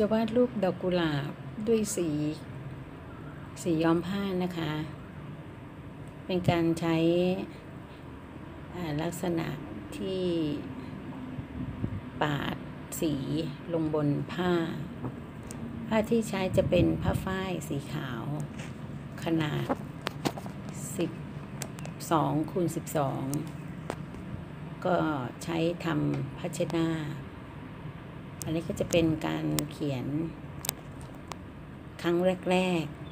จะวาดรูปดอกกุหลาบด้วยสี สีย้อมผ้านะคะ เป็นการใช้ลักษณะที่ปาดสีลงบนผ้า ผ้าที่ใช้จะเป็นผ้าฝ้ายสีขาว ขนาด 12คูณ12 ก็ใช้ทำพัชนา อันนี้ก็จะเป็นการเขียนครั้งแรกๆ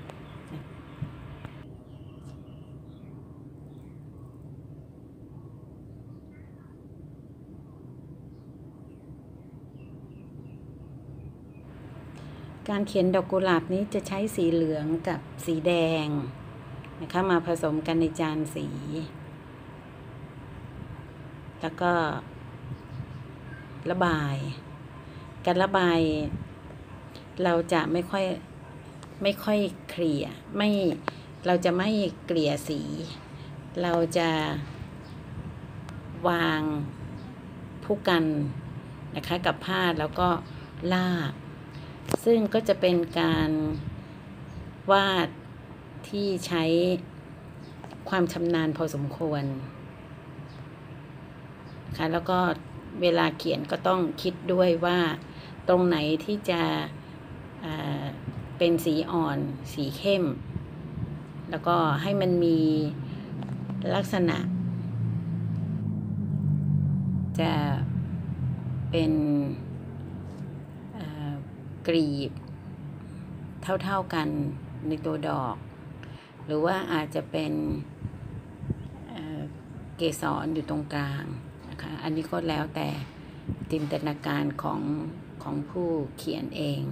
การเขียนดอกกุหลาบนี้จะใช้สีเหลืองกับสีแดงนะคะมาผสมกันในจานสี แล้วก็ระบาย การระบาย เราจะไม่ค่อยไม่ค่อยเคลียไม่เราจะไม่เกลี่ยสี เราจะวางผู้กันนะคะกับผ้าแล้วก็ลาก ซึ่งก็จะเป็นการวาดที่ใช้ความชำนาญพอสมควรค่ะแล้วก็เวลาเขียนก็ต้องคิดด้วยว่า ตรงไหนที่จะเป็นสีอ่อนสีเข้ม แล้วก็ให้มันมีลักษณะ จะเป็นกรีบ เท่าๆกันในตัวดอก หรือว่าอาจจะเป็นเกสรอยู่ตรงกลางนะคะ อันนี้ก็แล้วแต่จินตนาการของ ของผู้เขียนเอง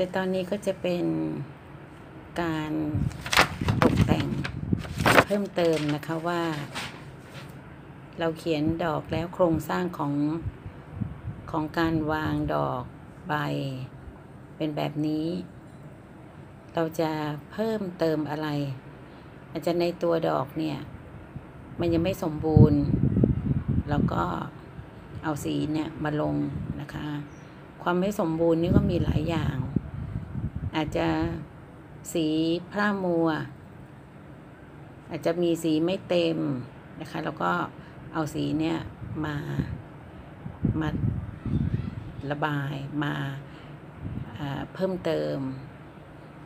แต่ตอนนี้ก็จะเป็นการตกแต่งเพิ่มเติมนะคะว่า เราเขียนดอกแล้วโครงสร้างของของการวางดอกใบ เป็นแบบนี้ เราจะเพิ่มเติมอะไร อาจจะในตัวดอกเนี่ย มันยังไม่สมบูรณ์ แล้วก็เอาสีเนี่ยมาลงนะคะ ความไม่สมบูรณ์นี่ก็มีหลายอย่าง อาจจะสีพร่ามัว อาจจะมีสีไม่เต็มนะคะแล้วก็เอาสีเนี่ยมามาระบายมาาเพิ่มเติม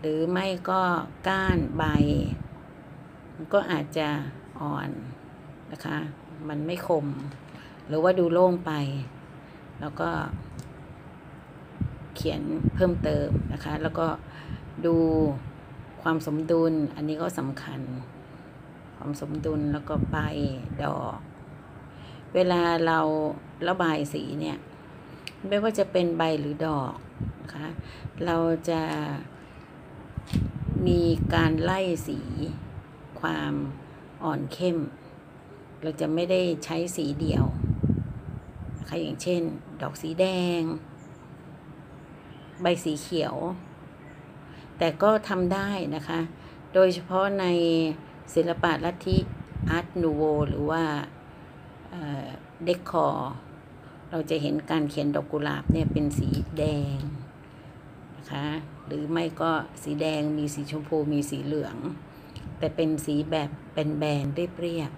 หรือไม่ก็ก้านใบ มันก็อาจจะอ่อนนะคะ มันไม่คม หรือว่าดูโล่งไป แล้วก็ เขียนเพิ่มเติมนะคะ แล้วก็ดูความสมดุลอันนี้ก็สำคัญ ความสมดุลแล้วก็ใบดอก เวลาเราระบายสีเนี่ย ไม่ว่าจะเป็นใบหรือดอกนะคะเราจะมีการไล่สีความอ่อนเข้ม เราจะไม่ได้ใช้สีเดียวนะคะอย่างเช่น ดอกสีแดง ใบสีเขียว แต่ก็ทำได้นะคะ โดยเฉพาะในศิลปะลัทธิอาร์ตนูโวหรือว่าเดคอร์เราจะเห็นการเขียนดอกกุหลาบเนี่ยเป็นสีแดงนะคะหรือไม่ก็สีแดงมีสีชมพูมีสีเหลือง แต่เป็นสีแบบเป็นแบนๆเรียบ